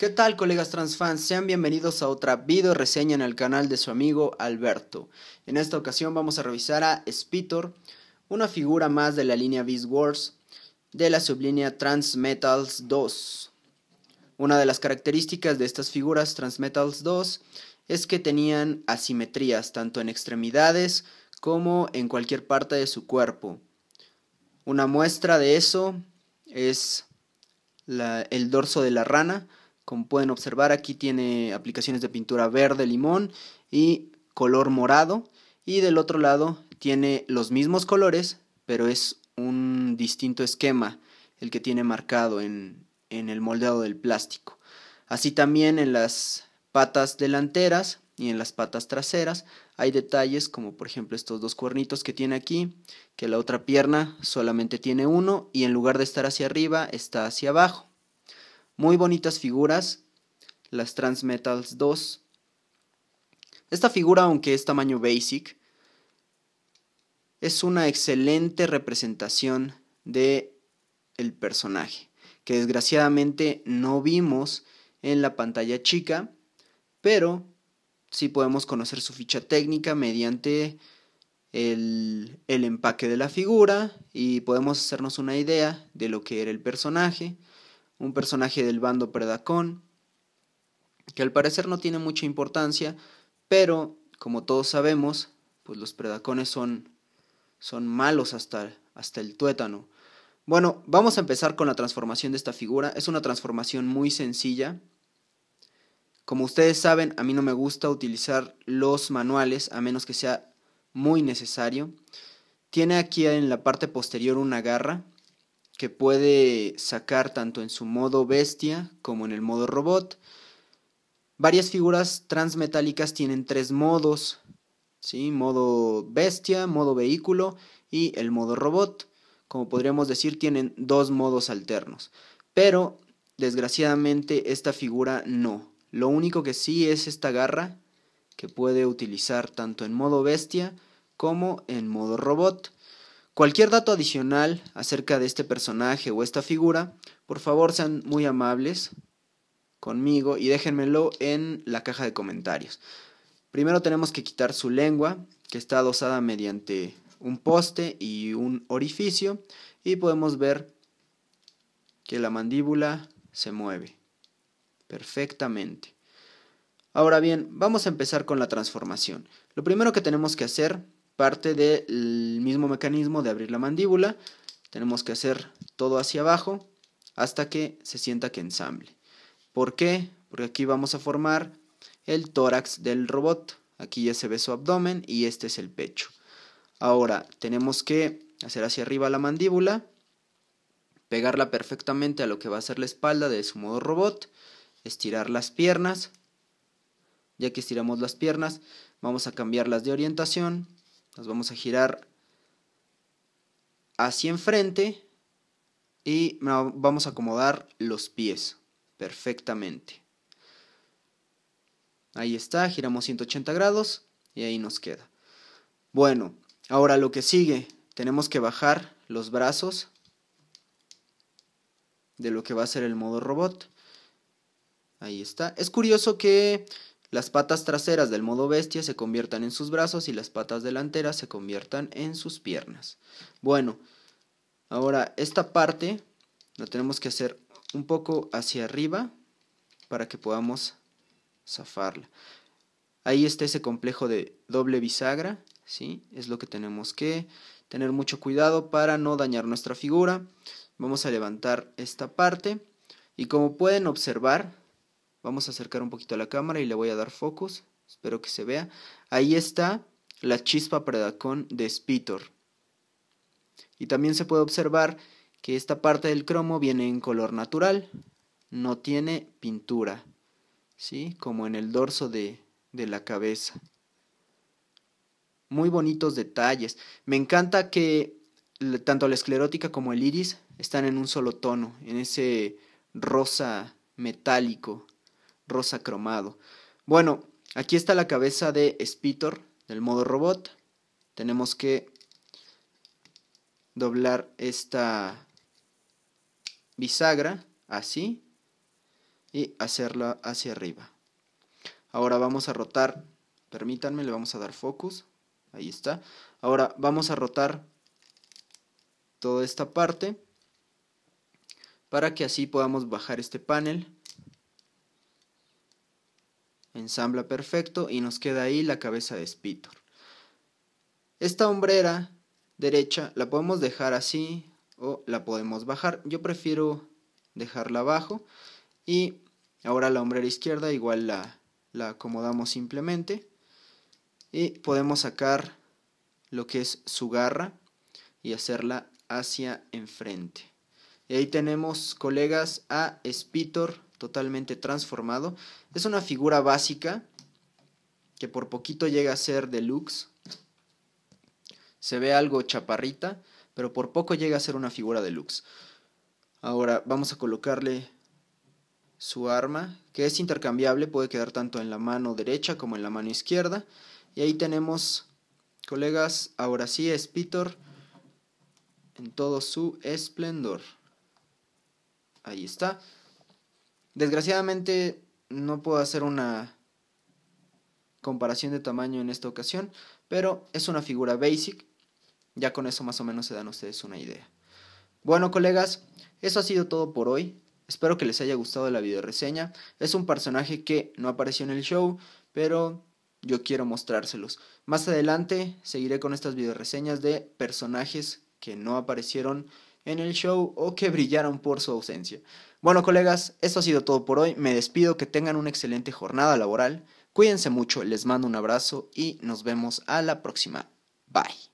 ¿Qué tal colegas transfans? Sean bienvenidos a otra video reseña en el canal de su amigo Alberto. En esta ocasión vamos a revisar a Spitor, una figura más de la línea Beast Wars de la sublínea Transmetals 2. Una de las características de estas figuras Transmetals 2 es que tenían asimetrías tanto en extremidades como en cualquier parte de su cuerpo. Una muestra de eso es el dorso de la rana, como pueden observar, aquí tiene aplicaciones de pintura verde limón y color morado. Y del otro lado tiene los mismos colores, pero es un distinto esquema el que tiene marcado en, en el moldeado del plástico. Así también en las patas delanteras y en las patas traseras hay detalles como por ejemplo estos dos cuernitos que tiene aquí, que la otra pierna solamente tiene uno y en lugar de estar hacia arriba está hacia abajo. Muy bonitas figuras, las Transmetals 2. Esta figura, aunque es tamaño basic, es una excelente representación de el personaje, que desgraciadamente no vimos en la pantalla chica, pero sí podemos conocer su ficha técnica mediante el, el, empaque de la figura y podemos hacernos una idea de lo que era el personaje un personaje del bando Predacon, que al parecer no tiene mucha importancia, pero como todos sabemos, pues los Predacones son, son malos hasta, hasta el tuétano. Bueno, vamos a empezar con la transformación de esta figura. Es una transformación muy sencilla. Como ustedes saben, a mí no me gusta utilizar los manuales a menos que sea muy necesario. Tiene aquí en la parte posterior una garra que puede sacar tanto en su modo bestia como en el modo robot. Varias figuras transmetálicas tienen tres modos, ¿sí? modo bestia, modo vehículo y el modo robot. Como podríamos decir, tienen dos modos alternos. Pero, desgraciadamente, esta figura no. Lo único que sí es esta garra, que puede utilizar tanto en modo bestia como en modo robot. Cualquier dato adicional acerca de este personaje o esta figura, por favor sean muy amables conmigo y déjenmelo en la caja de comentarios. Primero tenemos que quitar su lengua, que está adosada mediante un poste y un orificio, y podemos ver que la mandíbula se mueve perfectamente. Ahora bien, vamos a empezar con la transformación. Lo primero que tenemos que hacer parte del mismo mecanismo de abrir la mandíbula. Tenemos que hacer todo hacia abajo hasta que se sienta que ensamble. ¿Por qué? Porque aquí vamos a formar el tórax del robot. Aquí ya se ve su abdomen y este es el pecho. Ahora tenemos que hacer hacia arriba la mandíbula, pegarla perfectamente a lo que va a ser la espalda de su modo robot, estirar las piernas. Ya que estiramos las piernas, vamos a cambiarlas de orientación nos vamos a girar hacia enfrente y vamos a acomodar los pies perfectamente. Ahí está, giramos 180 grados y ahí nos queda. Bueno, ahora lo que sigue, tenemos que bajar los brazos de lo que va a ser el modo robot. Ahí está. Es curioso que las patas traseras del modo bestia se conviertan en sus brazos y las patas delanteras se conviertan en sus piernas. Bueno, ahora esta parte la tenemos que hacer un poco hacia arriba para que podamos zafarla. Ahí está ese complejo de doble bisagra, ¿sí? Es lo que tenemos que tener mucho cuidado para no dañar nuestra figura. Vamos a levantar esta parte y como pueden observar, Vamos a acercar un poquito a la cámara y le voy a dar focus. Espero que se vea. Ahí está la chispa Predacon de Spitor. Y también se puede observar que esta parte del cromo viene en color natural. No tiene pintura. ¿Sí? Como en el dorso de, de la cabeza. Muy bonitos detalles. Me encanta que tanto la esclerótica como el iris están en un solo tono, en ese rosa metálico rosa cromado. Bueno, aquí está la cabeza de Spitor del modo robot. Tenemos que doblar esta bisagra así y hacerla hacia arriba. Ahora vamos a rotar, permítanme, le vamos a dar focus, ahí está. Ahora vamos a rotar toda esta parte para que así podamos bajar este panel. Ensambla perfecto y nos queda ahí la cabeza de Spitor. Esta hombrera derecha la podemos dejar así o la podemos bajar. Yo prefiero dejarla abajo y ahora la hombrera izquierda igual la, la acomodamos simplemente y podemos sacar lo que es su garra y hacerla hacia enfrente. Y ahí tenemos, colegas, a Spitor totalmente transformado. Es una figura básica que por poquito llega a ser deluxe. Se ve algo chaparrita, pero por poco llega a ser una figura deluxe. Ahora vamos a colocarle su arma, que es intercambiable, puede quedar tanto en la mano derecha como en la mano izquierda. Y ahí tenemos, colegas, ahora sí, Spitor en todo su esplendor. Ahí está. Desgraciadamente no puedo hacer una comparación de tamaño en esta ocasión, pero es una figura basic. Ya con eso más o menos se dan ustedes una idea. Bueno, colegas, eso ha sido todo por hoy. Espero que les haya gustado la video reseña. Es un personaje que no apareció en el show, pero yo quiero mostrárselos. Más adelante seguiré con estas video reseñas de personajes que no aparecieron en el show o que brillaron por su ausencia. Bueno, colegas, esto ha sido todo por hoy. Me despido, que tengan una excelente jornada laboral. Cuídense mucho, les mando un abrazo y nos vemos a la próxima. Bye.